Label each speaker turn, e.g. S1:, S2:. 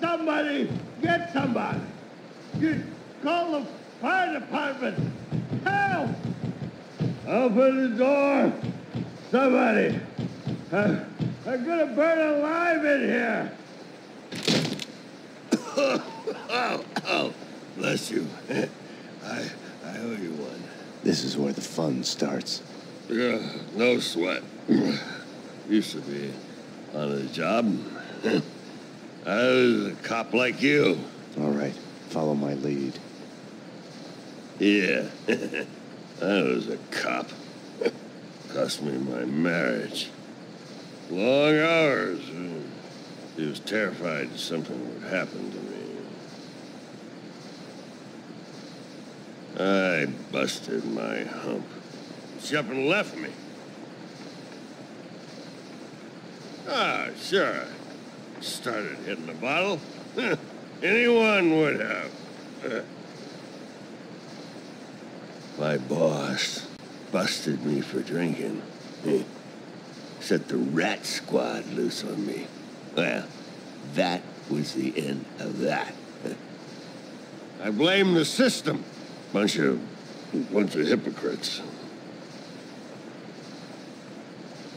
S1: Somebody, get somebody. Get, call the fire department. Help! Open the door. Somebody. Uh, I'm gonna burn alive in here.
S2: oh, oh, bless you. I, I owe you one.
S3: This is where the fun starts.
S2: Yeah, no sweat. Used to be on the job. I was a cop like you.
S3: All right, follow my lead.
S2: Yeah, I was a cop. Cost me my marriage. Long hours. He was terrified something would happen to me. I busted my hump. She up and left me. Ah, sure. Started hitting the bottle. Anyone would have. My boss busted me for drinking. Set the rat squad loose on me. Well, that was the end of that. I blame the system. Bunch of bunch of hypocrites.